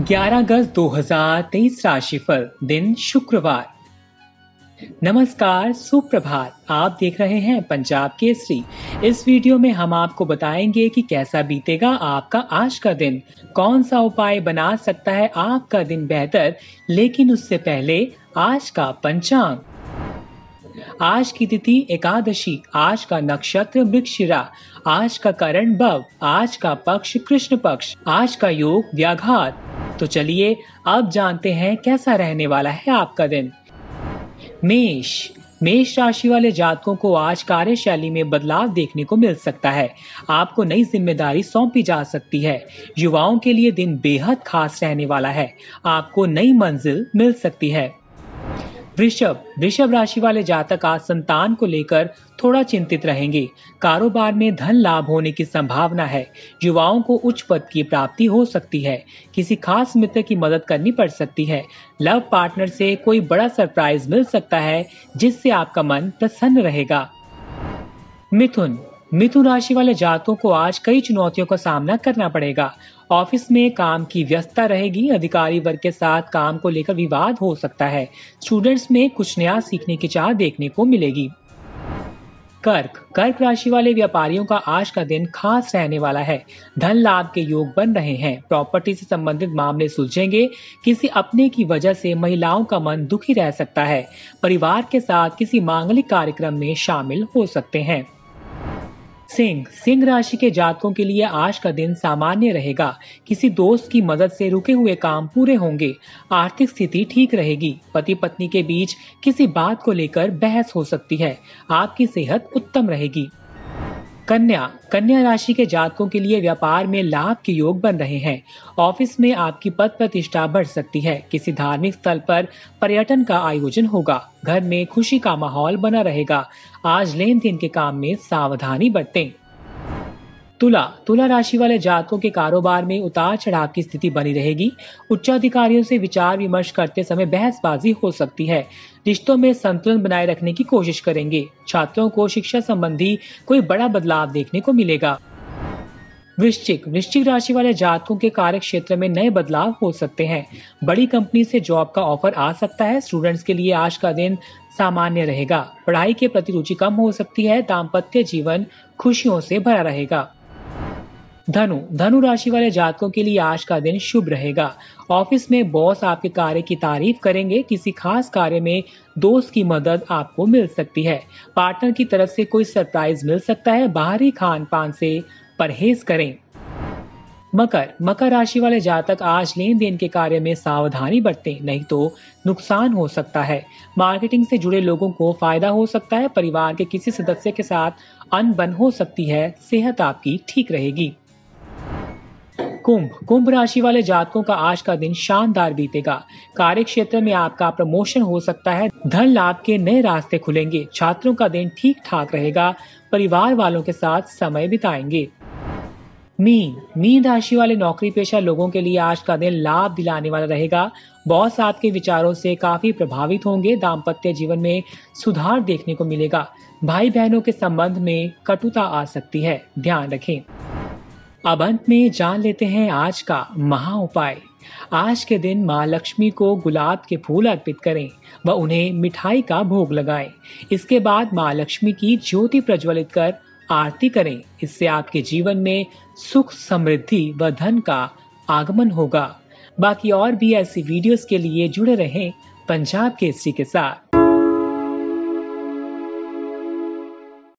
11 अगस्त 2023 राशिफल दिन शुक्रवार। नमस्कार, सुप्रभात। आप देख रहे हैं पंजाब केसरी। इस वीडियो में हम आपको बताएँगे कि कैसा बीतेगा आपका आज का दिन। कौन सा उपाय बना सकता है आपका दिन बेहतर, लेकिन उससे पहले आज का पंचांग। आज की तिथि एकादशी, आज का नक्षत्र मृक्षिरा आज का करण भव आज का पक्ष कृष्ण पक्ष, आज का योग व्याघात। तो चलिए अब जानते हैं कैसा रहने वाला है आपका दिन। मेष। मेष राशि वाले जातकों को आज कार्यशैली में बदलाव देखने को मिल सकता है। आपको नई ज़िम्मेदारी सौंपी जा सकती है। युवाओं के लिए दिन बेहद खास रहने वाला है। आपको नई मंजिल मिल सकती है। वृषभ वृषभ राशि वाले जातक आज संतान को लेकर थोड़ा चिंतित रहेंगे। कारोबार में धन लाभ होने की संभावना है। युवाओं को उच्च पद की प्राप्ति हो सकती है। किसी खास मित्र की मदद करनी पड़ सकती है। लव पार्टनर से कोई बड़ा सरप्राइज़ मिल सकता है, जिससे आपका मन प्रसन्न रहेगा। मिथुन मिथुन राशि वाले जातकों को आज कई चुनौतियों का सामना करना पड़ेगा। ऑफ़िस में काम की व्यस्तता रहेगी, अधिकारी वर्ग के साथ काम को लेकर विवाद हो सकता है। स्टूडेंट्स में कुछ नया सीखने की चाह देखने को मिलेगी। कर्क कर्क राशि वाले व्यापारियों का आज का दिन खास रहने वाला है। धन लाभ के योग बन रहे हैं। प्रॉपर्टी से संबंधित मामले सुलझेंगे। किसी अपने की वजह से महिलाओं का मन दुखी रह सकता है। परिवार के साथ किसी मांगलिक कार्यक्रम में शामिल हो सकते हैं। सिंह सिंह राशि के जातकों के लिए आज का दिन सामान्य रहेगा। किसी दोस्त की मदद से रुके हुए काम पूरे होंगे। आर्थिक स्थिति ठीक रहेगी। पति पत्नी के बीच किसी बात को लेकर बहस हो सकती है। आपकी सेहत उत्तम रहेगी। कन्या कन्या राशि के जातकों के लिए व्यापार में लाभ के योग बन रहे हैं। ऑफ़िस में आपकी पद प्रतिष्ठा बढ़ सकती है। किसी धार्मिक स्थल पर पर्यटन का आयोजन होगा। घर में खुशी का माहौल बना रहेगा। आज लेन देन के काम में सावधानी बरतें। तुला तुला राशि वाले जातकों के कारोबार में उतार चढ़ाव की स्थिति बनी रहेगी। उच्च अधिकारियों से विचार विमर्श करते समय बहसबाजी हो सकती है। रिश्तों में संतुलन बनाए रखने की कोशिश करेंगे। छात्रों को शिक्षा संबंधी कोई बड़ा बदलाव देखने को मिलेगा। वृश्चिक वृश्चिक राशि वाले जातकों के कार्य क्षेत्र में नए बदलाव हो सकते हैं। बड़ी कंपनी से जॉब का ऑफ़र आ सकता है। स्टूडेंट्स के लिए आज का दिन सामान्य रहेगा। पढ़ाई के प्रति रुचि कम हो सकती है। दाम्पत्य जीवन खुशियों से भरा रहेगा। धनु धनु राशि वाले जातकों के लिए आज का दिन शुभ रहेगा। ऑफ़िस में बॉस आपके कार्य की तारीफ़ करेंगे, किसी खास कार्य में दोस्त की मदद आपको मिल सकती है। पार्टनर की तरफ़ से कोई सरप्राइज़ मिल सकता है, बाहरी खान पान से परहेज करें। मकर मकर राशि वाले जातक आज लेन देन के कार्य में सावधानी बरतें, नहीं तो नुकसान हो सकता है। मार्केटिंग से जुड़े लोगों को फ़ायदा हो सकता है, परिवार के किसी सदस्य के साथ अनबन हो सकती है, सेहत आपकी ठीक रहेगी। कुंभ। कुंभ राशि वाले जातकों का आज का दिन शानदार बीतेगा। कार्य क्षेत्र में आपका प्रमोशन हो सकता है। धन लाभ के नए रास्ते खुलेंगे। छात्रों का दिन ठीक ठाक रहेगा। परिवार वालों के साथ समय बिताएँगे। मीन। मीन राशि वाले नौकरी पेशा लोगों के लिए आज का दिन लाभ दिलाने वाला रहेगा। बॉस आपके विचारों से काफ़ी प्रभावित होंगे। दाम्पत्य जीवन में सुधार देखने को मिलेगा। भाई बहनों के संबंध में कटुता आ सकती है। ध्यान रखें। अब अंत में जान लेते हैं आज का महा उपाय। आज के दिन माँ लक्ष्मी को गुलाब के फूल अर्पित करें व उन्हें मिठाई का भोग लगाएँ। इसके बाद माँ लक्ष्मी की ज्योति प्रज्वलित कर आरती करें। इससे आपके जीवन में सुख, समृद्धि व धन का आगमन होगा। बाकी और भी ऐसी वीडियोस के लिए जुड़े रहें पंजाब केसरी के साथ।